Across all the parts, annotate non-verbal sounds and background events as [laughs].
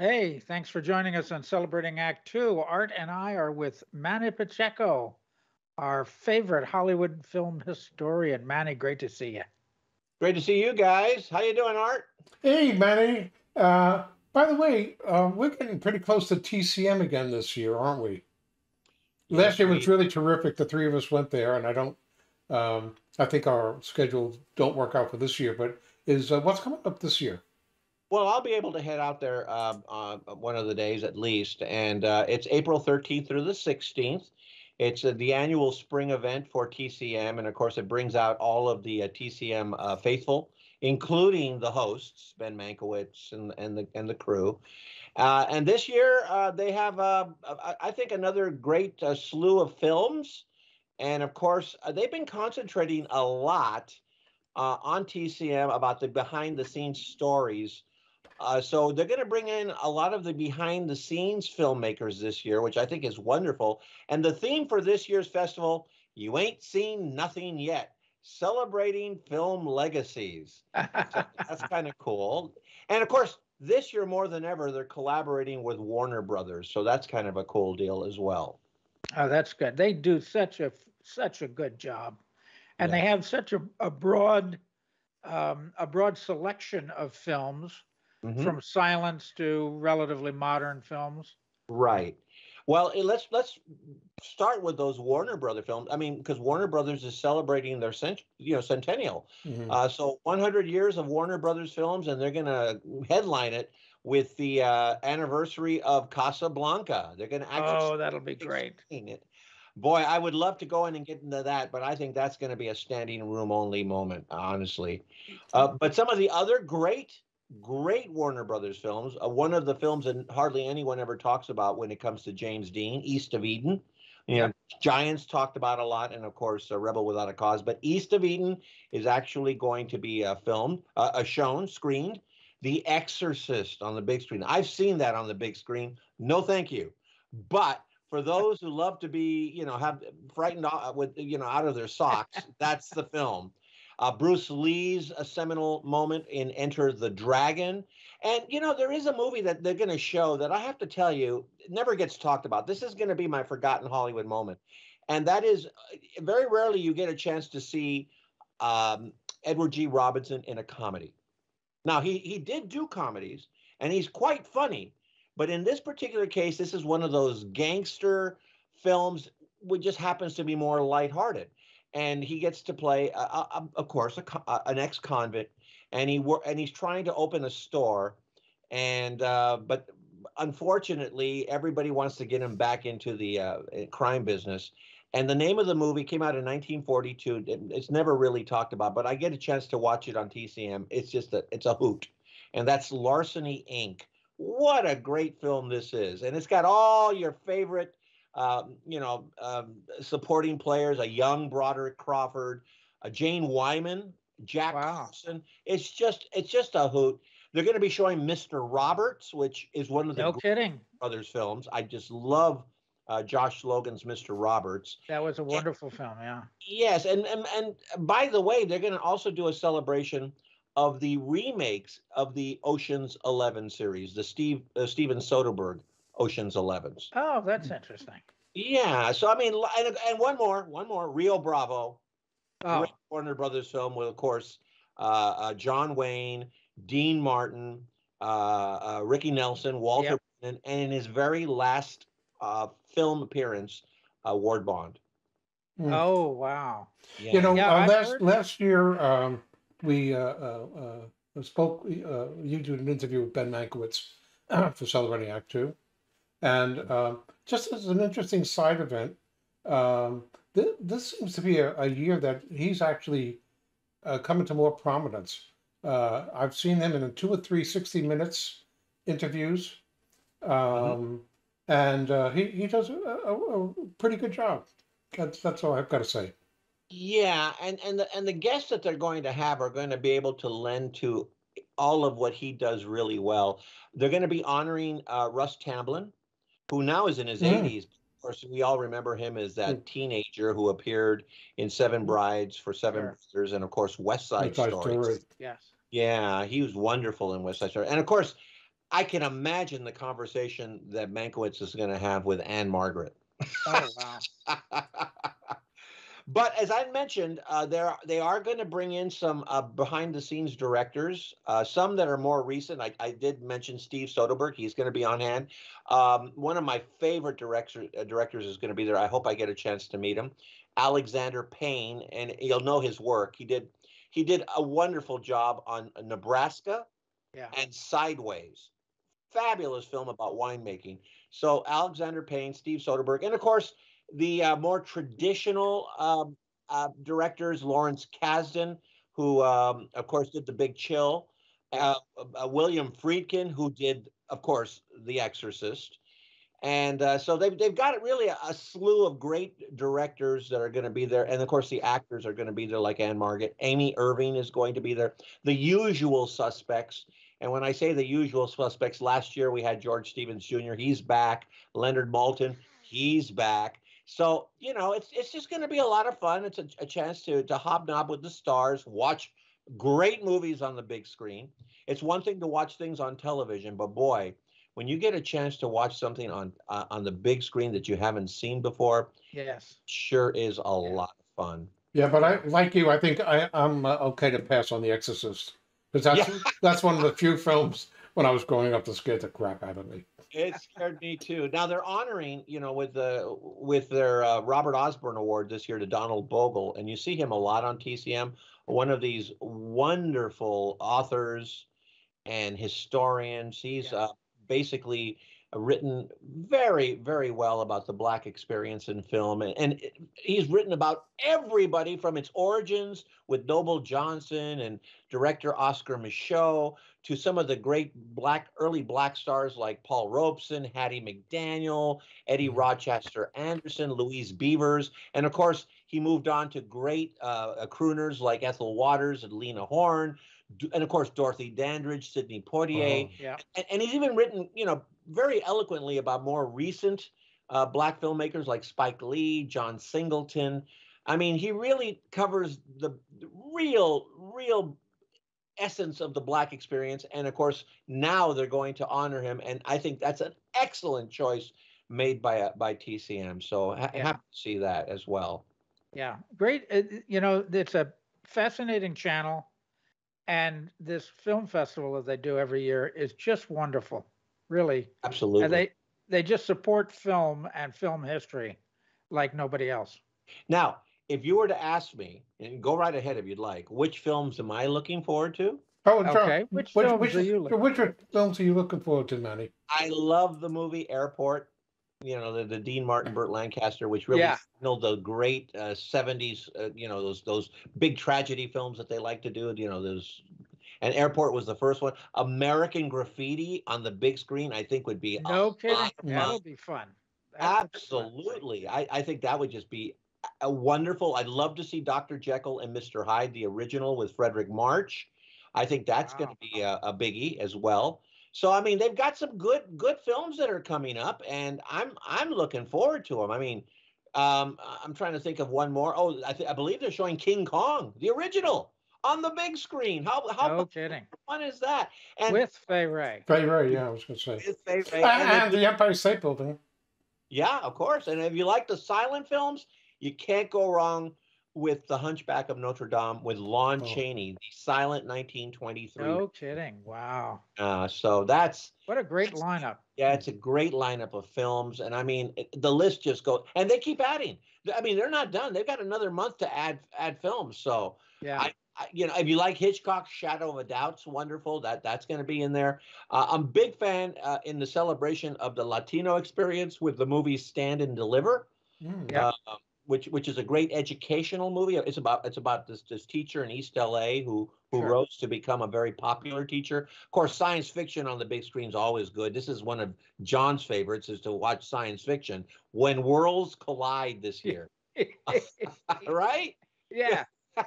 Hey, thanks for joining us on Celebrating Act Two. Art and I are with Manny Pacheco, our favorite Hollywood film historian. Manny, great to see you. Great to see you guys. How you doing, Art? Hey, Manny. Uh, by the way, uh, we're getting pretty close to TCM again this year, aren't we? Yes, Last year was really terrific. The three of us went there, and I don't. Um, I think our schedules don't work out for this year. But is uh, what's coming up this year? Well, I'll be able to head out there uh, uh, one of the days at least, and uh, it's April 13th through the 16th. It's uh, the annual spring event for TCM, and of course, it brings out all of the uh, TCM uh, faithful, including the hosts Ben Mankiewicz and and the and the crew. And this year, they have, uh, I think, another great slew of films, and of course, they've been concentrating a lot on TCM about the behind the scenes stories uh, so they're going to bring in a lot of the behind the scenes filmmakers this year, which I think is wonderful. And the theme for this year's festival, you ain't seen nothing yet, celebrating film legacies. So that's [laughs] kind of cool. And of course, this year more than ever, they're collaborating with Warner Brothers. So that's kind of a cool deal as well. Oh, that's good. They do such a such a good job, and they have such a, a broad um, a broad selection of films Mhm. from silence to relatively modern films. Right. Well, eh, let's let's start with those Warner Brother films. I mean, because Warner Brothers is celebrating their cent, you know, centennial. Mhm. Uh, so 100 years of Warner Brothers films, and they're going to headline it with the uh, anniversary of Casablanca. They're going to actually Oh, that'll be great. it. Boy, I would love to go in and get into that, but I think that's going to be a standing room only moment, honestly. Uh, but some of the other great, great Warner Brothers films, uh, one of the films that hardly anyone ever talks about when it comes to James Dean, East of Eden. You know, Giants talked about a lot, and of course, uh, Rebel Without a Cause. But East of Eden is actually going to be uh, filmed, uh, uh, shown, screened. The Exorcist on the big screen. I've seen that on the big screen. No, thank you. But for those who love to be, you know, have frightened out with, you know, out of their socks, [laughs] that's the film. Uh, Bruce Lee's a seminal moment in Enter the Dragon. And, you know, there is a movie that they're going to show that I have to tell you, never gets talked about. This is going to be my forgotten Hollywood moment. And that is uh, very rarely you get a chance to see um, Edward G. Robinson in a comedy. Now, he, he did do comedies, and he's quite funny. But in this particular case, this is one of those gangster films, which just happens to be more lighthearted. And he gets to play, of course, a, an ex-convict, and he wor- and he's trying to open a store, and uh, but unfortunately, everybody wants to get him back into the uh, crime business. And the name of the movie came out in 1942. It's never really talked about, but I get a chance to watch it on TCM. It's just a it's a hoot, and that's Larceny Inc. What a great film this is, and it's got all your favorite, um, you know, um, supporting players: a young Broderick Crawford, a Jane Wyman, Jack Wow. Carson. It's just it's just a hoot. They're going to be showing Mr. Roberts, which is one of the No kidding. Brothers films. I just love uh, Josh Logan's Mr. Roberts. That was a wonderful film. Yeah. Yes, and and, and by the way, they're going to also do a celebration of the remakes of the Ocean's Eleven series, the Steve uh, Steven Soderbergh Ocean's Elevens. Oh, that's interesting. Yeah, so I mean, and, and one more, one more, Rio Bravo, Oh, great Warner Brothers film with, of course, uh, uh, John Wayne, Dean Martin, uh, uh, Ricky Nelson, Walter, Yep. Brennan, and in his very last uh, film appearance, uh, Ward Bond. Mm. oh, wow. Yeah. You know, Yeah, uh, last heard- last year um, we uh, uh, uh, spoke. Uh, you did an interview with Ben Mankiewicz [clears throat] for Celebrating Act Two, and um, just as an interesting side event, um, th- this seems to be a, a year that he's actually uh, coming to more prominence. Uh, I've seen him in two or three 60 minutes interviews, um, and uh, he he does a, a, a pretty good job. That's that's all I've got to say. Yeah, and and the and the guests that they're going to have are going to be able to lend to all of what he does really well. They're going to be honoring uh, Russ Tamblyn, who now is in his Mm. 80s. Of course, we all remember him as that Mm. teenager who appeared in Seven Brides for Seven Sure. Brothers, and of course West Side West Story. Story. Yes. Yeah, he was wonderful in West Side Story, and of course, I can imagine the conversation that Mankiewicz is going to have with Ann-Margret. Oh wow. [laughs] but as I mentioned, uh, there they are going to bring in some uh, behind the scenes directors, uh, some that are more recent. I, I did mention Steve Soderbergh; he's going to be on hand. Um, one of my favorite director, uh, directors is going to be there. I hope I get a chance to meet him, Alexander Payne, and you'll know his work. He did he did a wonderful job on Nebraska Yeah. and Sideways. Fabulous film about winemaking. So Alexander Payne, Steve Soderbergh, and of course the uh, more traditional um, uh, directors, Lawrence Kasdan, who um, of course did The Big Chill, uh, uh, William Friedkin, who did, of course, The Exorcist. And uh, so they've, they've got really a, a slew of great directors that are going to be there. And of course, the actors are going to be there, like Ann-Margret. Amy Irving is going to be there. The usual suspects. And when I say the usual suspects, last year we had George Stevens Jr., he's back. Leonard Maltin, he's back. So, you know, it's it's just going to be a lot of fun. It's a, a chance to to hobnob with the stars, watch great movies on the big screen. It's one thing to watch things on television, but boy, when you get a chance to watch something on uh, on the big screen that you haven't seen before, Yes. sure is a Yeah. lot of fun. Yeah, but I like you. I think I, I'm uh, okay to pass on The Exorcist because that's that's one of the few films when I was growing up that scared the crap out of me. It scared me too. Now they're honoring, you know, with the with their uh, Robert Osborne Award this year to Donald Bogle, and you see him a lot on TCM. One of these wonderful authors and historians. He's Yeah. uh, basically written very, very well about the Black experience in film, and, and he's written about everybody from its origins with Noble Johnson and director Oscar Micheaux to some of the great black early black stars like Paul Robeson, Hattie McDaniel, Eddie Mhm. Rochester Anderson, Louise Beavers, and of course he moved on to great uh, uh, crooners like Ethel Waters and Lena Horne, and of course Dorothy Dandridge, Sidney Poitier, Oh. Yeah. and, and he's even written, you know, very eloquently about more recent uh, black filmmakers like Spike Lee, John Singleton. I mean, he really covers the the real, real essence of the black experience. And of course, now they're going to honor him, and I think that's an excellent choice made by uh, by TCM. So ha- Yeah. happy to see that as well. Yeah. Great. uh, You know, it's a fascinating channel. And this film festival that they do every year is just wonderful. Really. Absolutely. And they they just support film and film history like nobody else. now, if you were to ask me, and go right ahead if you'd like, which films am I looking forward to? Oh, and John, Okay, which films which, are you looking- which films are you looking forward to, Manny? I love the movie Airport. You know the, the Dean Martin, Burt Lancaster, which really Yeah. signaled the great uh, '70s. Uh, you know those those big tragedy films that they like to do. You know those, and Airport was the first one. American Graffiti on the big screen, I think, would be No kidding. That'll fun. be fun. That's a good one. Absolutely, I, I think that would just be a- wonderful. I'd love to see Dr. Jekyll and Mr. Hyde, the original with Fredric March. I think that's going to be a, a biggie as well. So I mean, they've got some good good films that are coming up, and I'm I'm looking forward to them. I mean, um, I'm trying to think of one more. Oh, I, th- I believe they're showing King Kong, the original, on the big screen. How how No kidding. fun is that? And With Fay Wray. Very, very, yeah, I was going to say. with Fay Wray- And, and and the Empire State Building. Yeah, of course. And if you like the silent films, you can't go wrong with The Hunchback of Notre Dame with Lon Oh. Chaney, the silent 1923. No kidding. Wow. Uh, so that's What a great lineup. yeah, it's a great lineup of films, and I mean it, the list just goes, and they keep adding. I mean, they're not done. They've got another month to add add films. So Yeah. I, you know, if you like Hitchcock's Shadow of a Doubt's wonderful. That that's going to be in there. Uh, I'm a big fan uh, in the celebration of the Latino experience with the movie Stand and Deliver Mm. Yeah. uh, which which is a great educational movie. It's about it's about this this teacher in East LA who who Sure. rose to become a very popular teacher. Of course, science fiction on the big screen is always good. This is one of John's favorites is to watch science fiction when worlds collide this year, [laughs] [laughs] right? yeah. [laughs]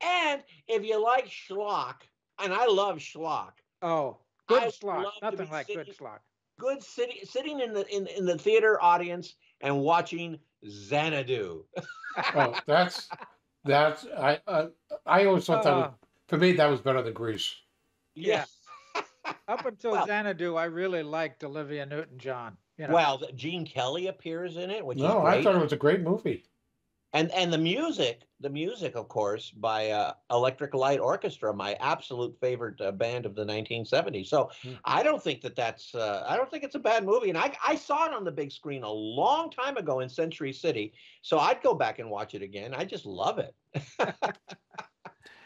and if you like schlock, and I love schlock, Oh, good would schlock. Nothing like good sitting- schlock. good sitting sitting in the in, in the theater audience and watching Xanadu. Oh, that's that's I uh, I always thought that was, for me that was better than Grease. Yeah. Up [laughs] until Well- Xanadu, I really liked Olivia Newton-John. You know, Well, Gene Kelly appears in it, which No, is I thought it was a great movie. And and the music, the music, of course, by uh, Electric Light Orchestra, my absolute favorite uh, band of the 1970s. So Hmm. I don't think that that's uh, I don't think it's a bad movie, and I I saw it on the big screen a long time ago in Century City. So I'd go back and watch it again. I just love it. [laughs]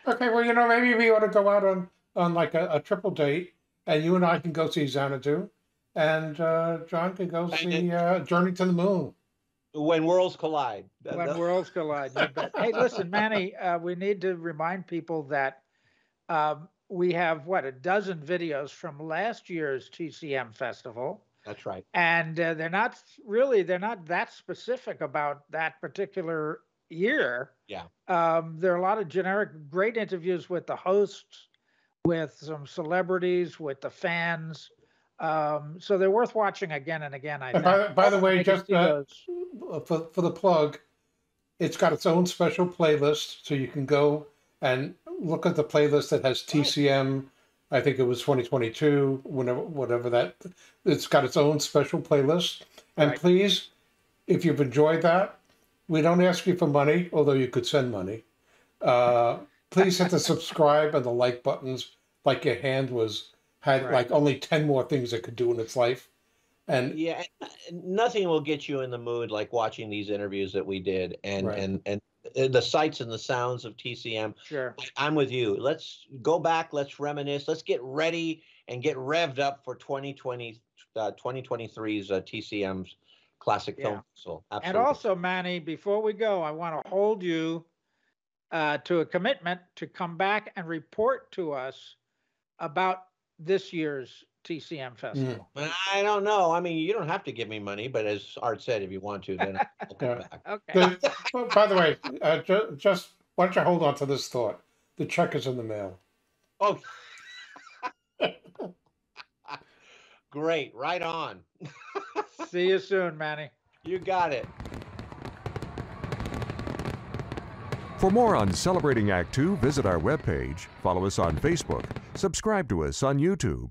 Okay, well, you know, maybe we ought to go out on on like a, a triple date, and you and I can go see Xanadu, and uh, John can go see uh, Journey to the Moon. When worlds collide. When the- worlds collide. hey, listen, Manny, [laughs] uh, we need to remind people that um, we have what a dozen videos from last year's TCM festival, that's right. and uh, they're not really they're not that specific about that particular year. Yeah. Um, there are a lot of generic, great interviews with the hosts, with some celebrities, with the fans. Um, so they're worth watching again and again. I think. by, by the way, just uh, those. For for the plug, it's got its own special playlist, so you can go and look at the playlist that has TCM. I think it was 2022, whenever whatever that. It's got its own special playlist, and Right. please, if you've enjoyed that, we don't ask you for money, although you could send money. Uh, please hit the [laughs] subscribe and the like buttons, like your hand was had Right. like only ten more things it could do in its life, and Yeah, nothing will get you in the mood like watching these interviews that we did, and Right. and and uh, the sights and the sounds of TCM. Sure. I'm with you. Let's go back. Let's reminisce. Let's get ready and get revved up for 2020, uh, 2023's uh, TCM's Classic Yeah. Film Festival. And also, Manny, before we go, I want to hold you uh, to a commitment to come back and report to us about this year's TCM festival. I don't know. I mean, you don't have to give me money, but as Art said, if you want to, then I'll [laughs] come Yeah. back. Okay. The- well, by the way, uh, ju- just why don't you hold on to this thought? The check is in the mail. Oh, [laughs] great. Right on. [laughs] See you soon, Manny. You got it. For more on Celebrating Act Two, visit our webpage, follow us on Facebook, subscribe to us on YouTube,